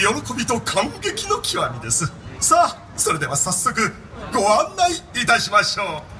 喜びと感激の極みです。さあそれでは早速ご案内いたしましょう「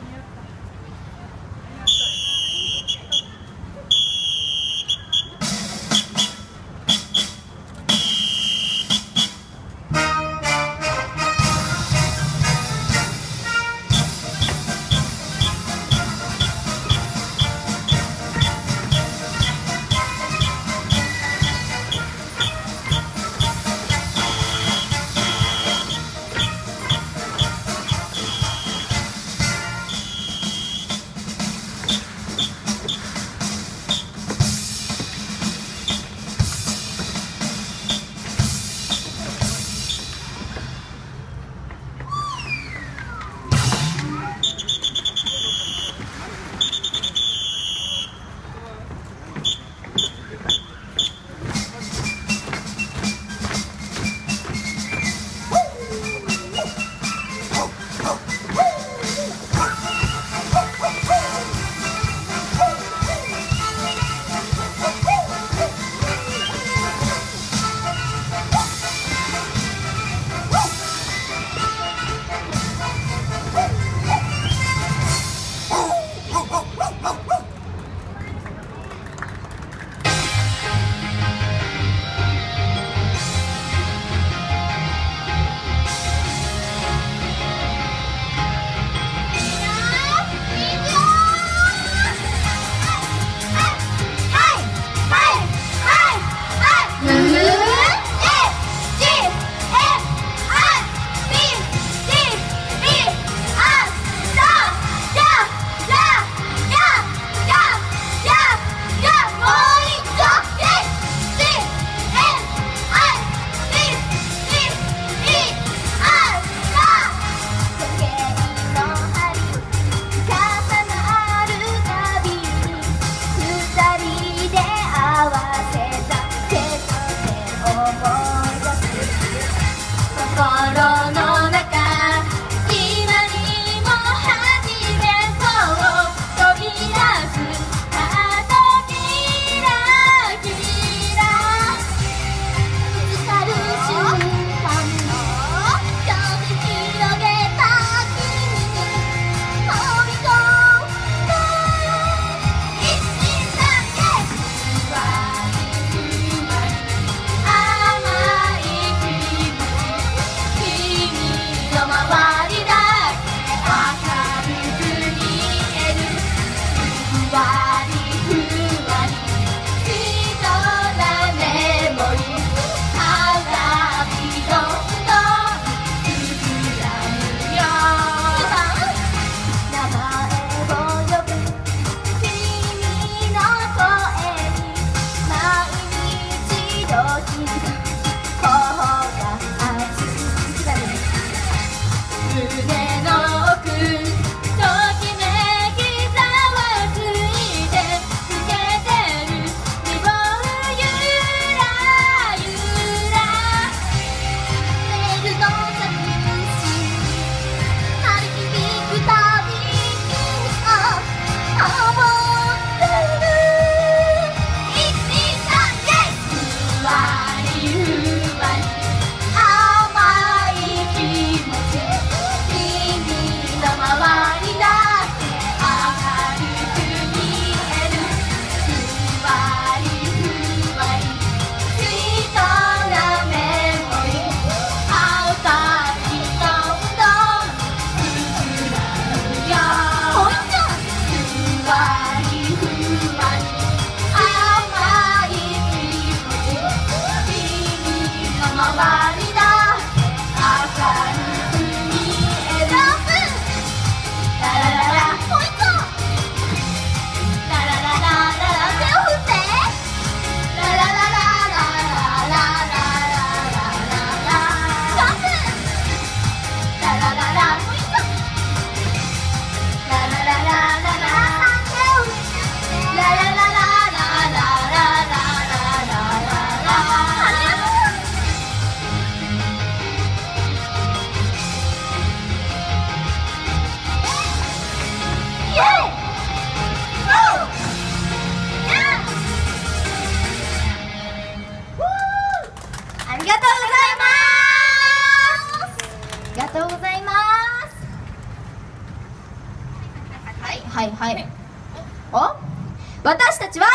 はいはい。はいお？私たちは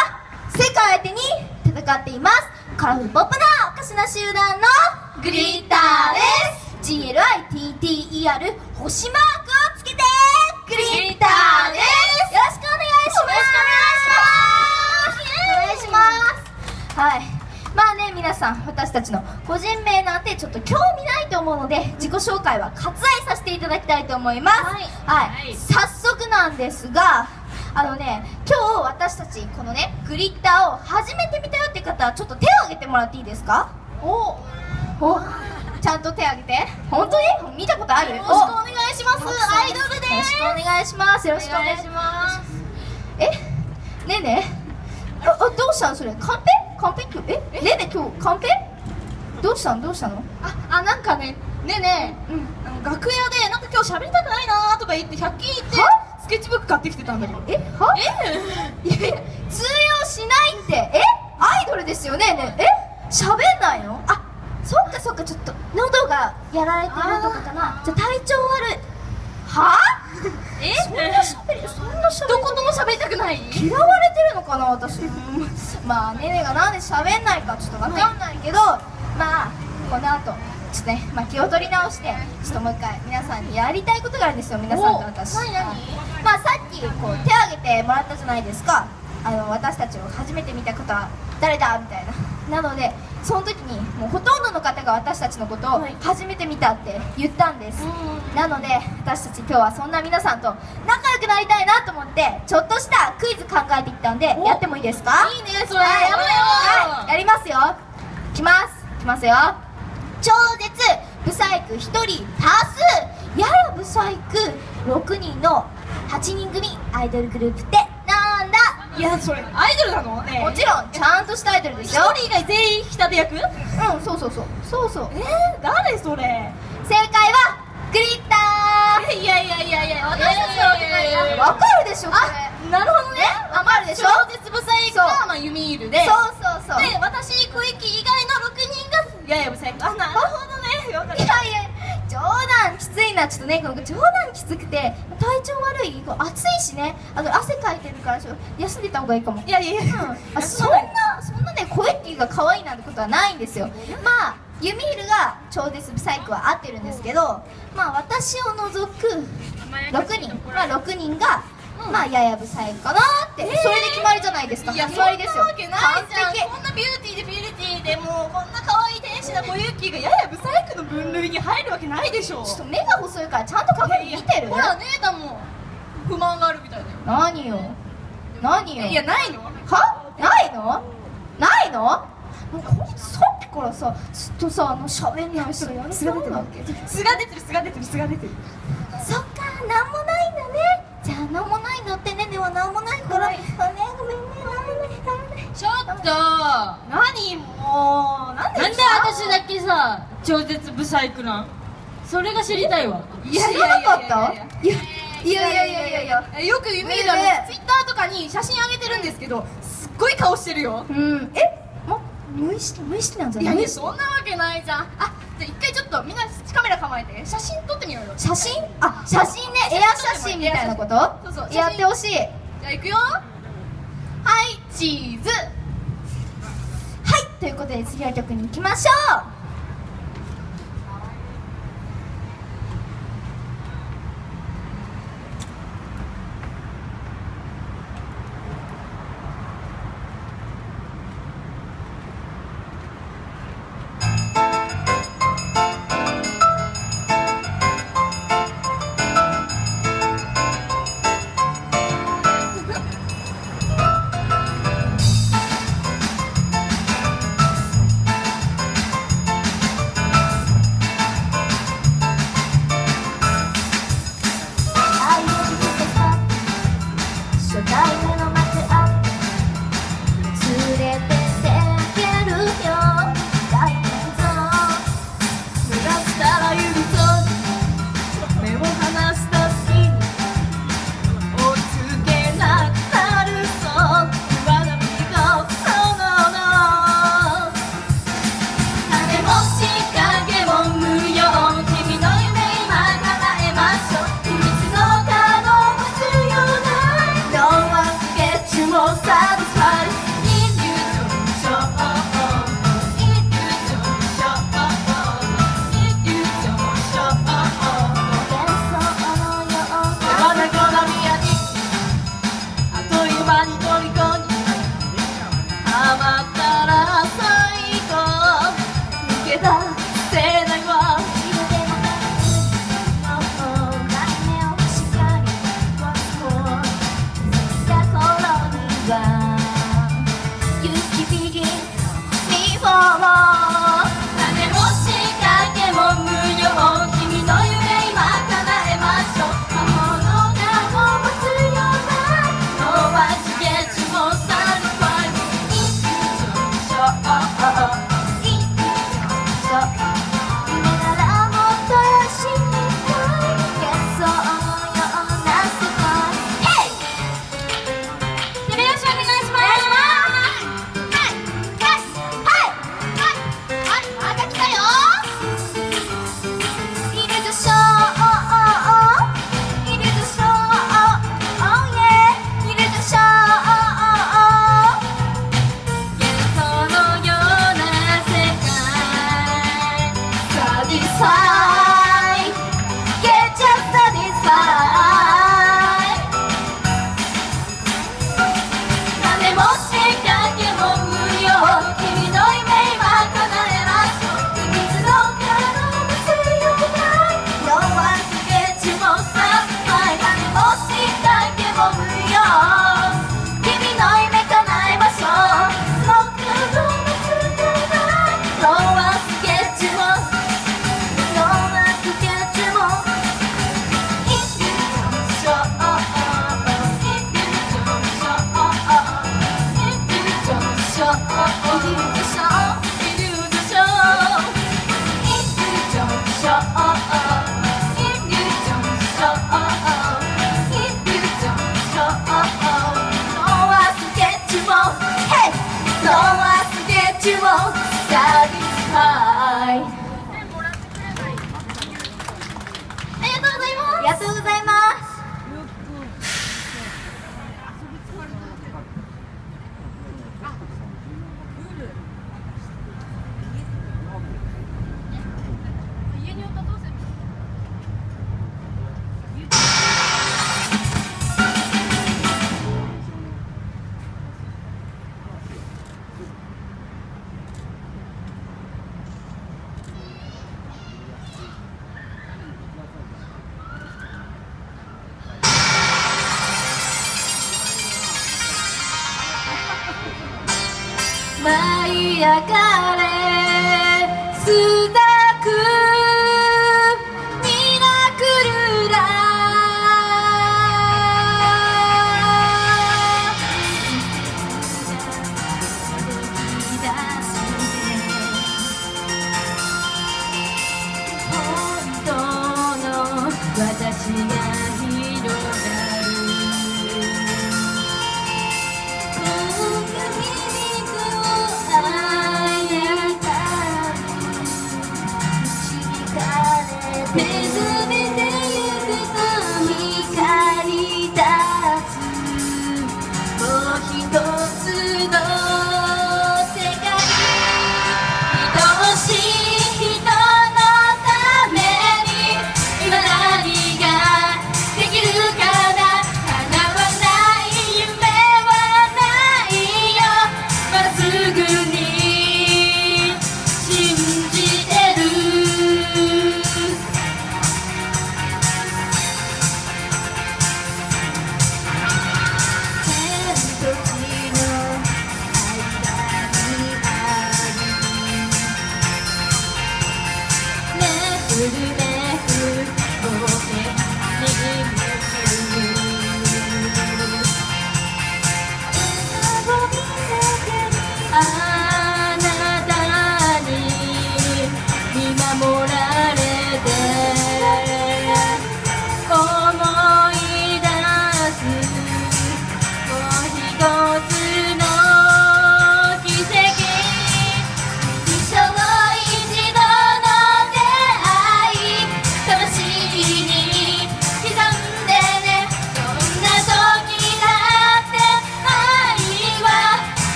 世界相手に戦っています。カラフルポップなおかしな集団のグリッターです。GLITTER 星マークをつけて。グリッターです。よろしくお願いします。お願いします。はい。まあね皆さん私たちの個人名なんてちょっと興味ないと思うので自己紹介は割愛させていただきたいと思います。はい、早速なんですがあのね今日私たちこのねグリッターを初めて見たよって方はちょっと手を挙げてもらっていいですか？おおちゃんと手挙げて。本当に？見たことある？よろしくお願いします。アイドルです。よろしくお願いします。よろしくお願いします。えねえねえ。ああどうしたのそれ？カンペ？カンペ今日えねえねえ今日カンペ？どうしたの？どうしたの？あ、あ、なんかね、ねえねえ、うん楽屋で、なんか今日喋りたくないなーとか言って、100均行っては、スケッチブック買ってきてたんだけど。えは？いやいや通用しないって。え？アイドルですよねねえ？喋んないの？あそっかそっかちょっと喉がやられてるとかかな。じゃあ体調悪い。は？え？そんな喋りそんな喋り一言も喋りたくない？嫌われてるのかな私。まあねねがなんで喋んないかちょっとわかんないけど、まあこの後ちょっとね、まあ、気を取り直してちょっともう一回皆さんにやりたいことがあるんですよ皆さんと私。お何何？まあさっきこう手を挙げてもらったじゃないですか。あの私たちを初めて見た方は誰だみたいな。なのでその時にもうほとんどの方が私たちのことをはい。初めて見たって言ったんです、うん。なので私たち今日はそんな皆さんと仲良くなりたいなと思ってちょっとしたクイズ考えてきたんでお。やってもいいですか？いいね、それ。はい。やろうよはい。やりますよ。きます。きますよ。超絶ブサイク1人多数。ややブサイク6人の8人組アイドルグループってなんだ？いや、それ、アイドルなの？ねもちろんちゃんとしたアイドルで一すよ人以外全員引き立て役？えうんそうそうそう。そうそう。ー、誰それ？正解はグリッタいやいやいやいや、私ーたちのわけない。やわかるでしょこれ。あ、なるほどね。わかるでしょ？超絶ブサイクが、まあ、ユミールで。そうそうそう。で、私、小池以外の6人が、ややブサイク。あ、なるほどね。わかるいやいや冗談きついなちょっとねこの冗談きつくて体調悪い暑いしね。あの汗かいてるからちょっと休んでた方がいいかも。いやいやいや、あそんなそんなね声っていうが可愛いなんてことはないんですよ。まあユミールが超絶ブサイクは合ってるんですけどまあ私を除く6人。まあ6人がまあややブサイクかなって。それで決まりじゃないですか。いや、決まりですよ。そんなわけないじゃん。完璧。こんなビューティーでビューティーでもうこんな可愛い天使な小雪がややブサイクの分類に入るわけないでしょちょっと目が細いからちゃんと鏡見てるほら姉だもん。不満があるみたいだよ。何よ？何よ？いやないの？は？ないの？ないの？もうこいつさっきからさずっとさあの喋んないしさやる気なんだっけ？素が出てる素が出てる素が出てる。そっかなんもないんだね。じゃあなんもないのってね。ではなんもないから、はいと何もうなんでなんで私だけさ超絶ブサイクなん？それが知りたいわ。い知らなかった？いやいやいやいやいや。いやえよく見るね。あのツイッターとかに写真あげてるんですけどすっごい顔してるよ。うん。えも無意識無意識なんじゃい？やいやない無意識そんなわけないじゃん。あじゃあ一回ちょっとみんなカメラ構えて。写真撮ってみようよ。写真？あ写真ね。エア写真みたいなこと？そうそうやってほしい。じゃあ行くよ。はいチーズ。はいということで次の曲に行きましょう「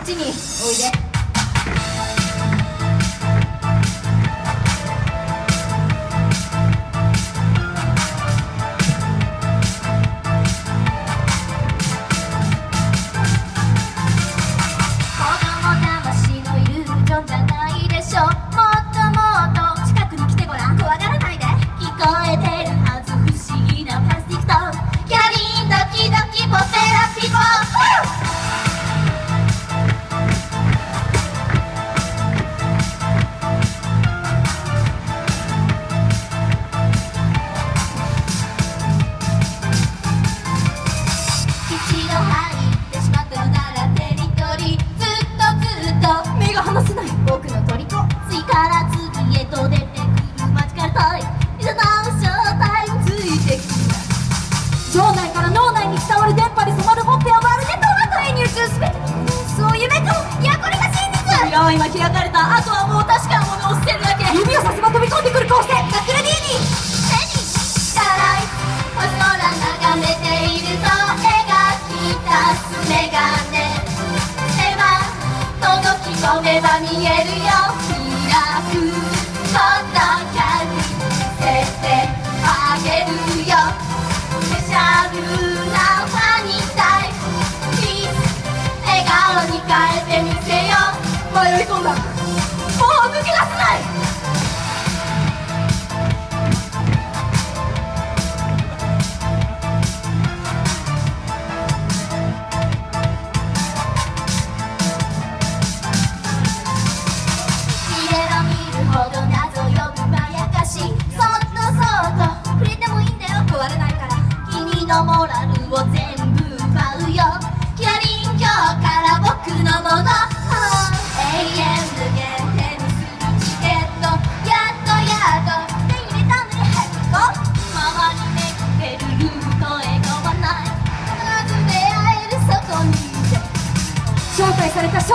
っちにおいで。から次へと出てくる。街からたいいざなお正体についてくる場内から脳内に伝わる電波に染まるもっぺはまるでトマトへ入中すべてそう夢といやこれが真実今開かれたあとはもう確かなものを捨てるだけ指をさすば飛び込んでくるこうして隠れレディーに手に辛い星空眺めていると絵がきたすメガネ手は届き込めば見えるよスペシ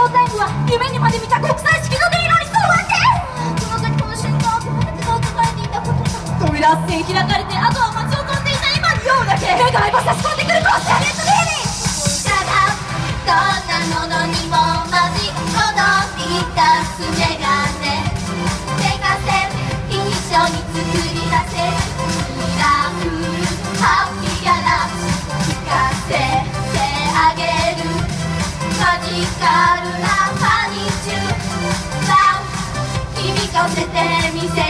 待されたショータイムは夢にまで見た国際式の音色にするわけこの時この瞬間をこの手が抱えていたことが扉線開かれてあとは街を飛んでいた今に酔うだけ目が合えば差し込んでくる光線レッドディーニただどんなものにもマジこのビタスメガネ手がせ一緒に作り出せラクハッピーやら聞かせてあげるマジカルせてみせ